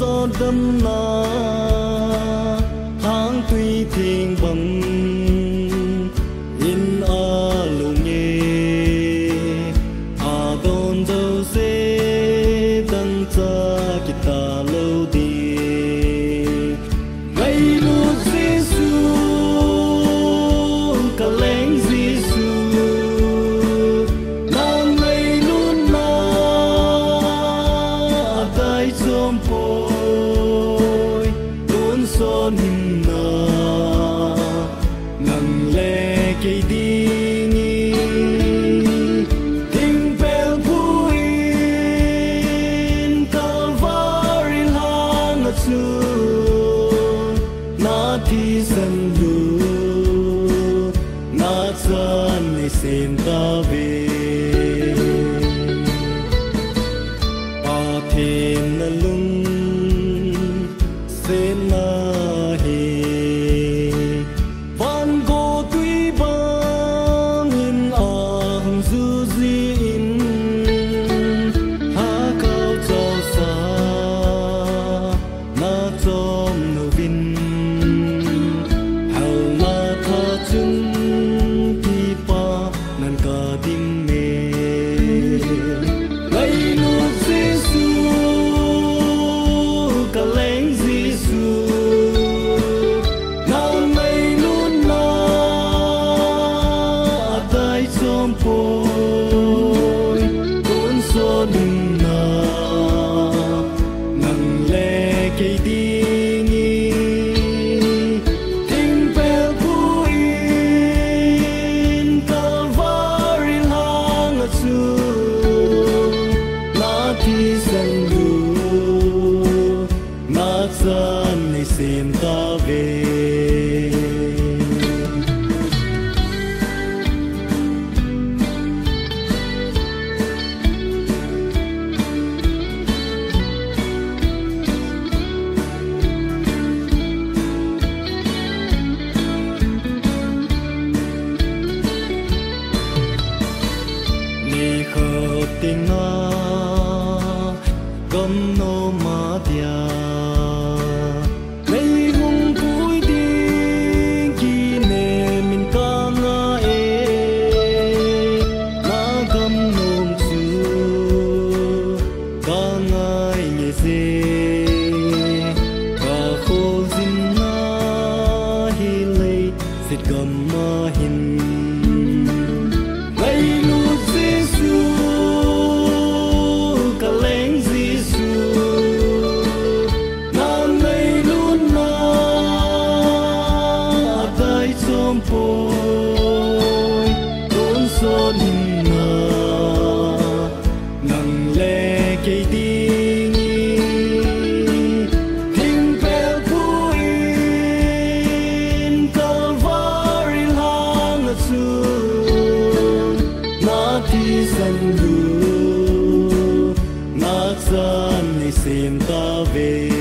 gió đâm na tháng tuy thiên bầm om phôi tuôn son him na ngang lê cây đi ni ting pel puin calvary lang at su na ti san du na san ni sen ta ve in the loom. 咁多马嗲，你梦归的记念面加那诶，那咁浓稠，加那耶些。son na nang le ke ding ting pel pu in calvary hang su na ti san lu na san ni sim ta ve